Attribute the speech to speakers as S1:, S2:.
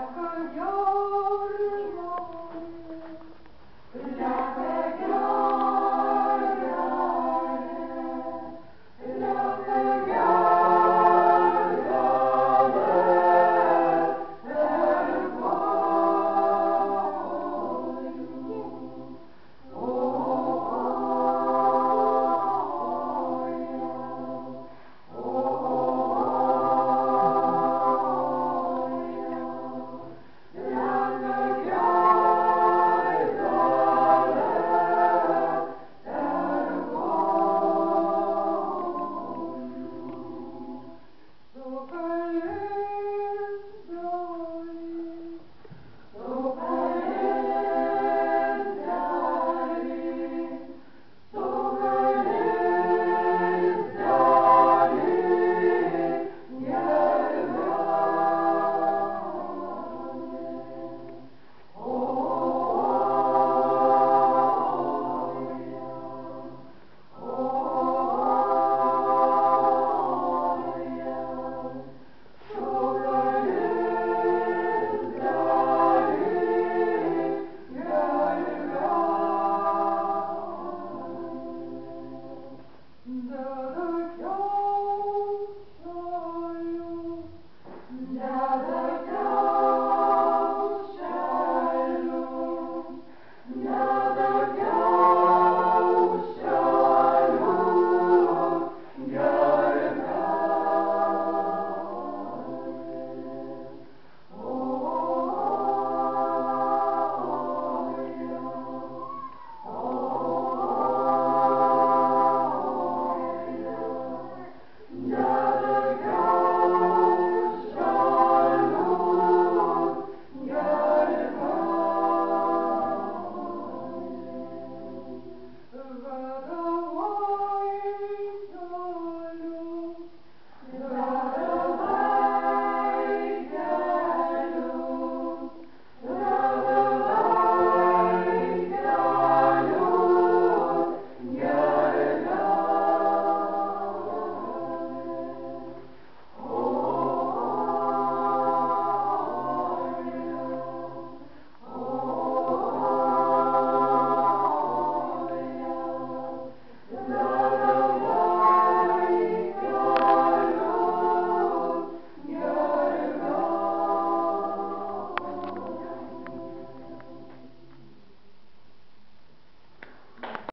S1: After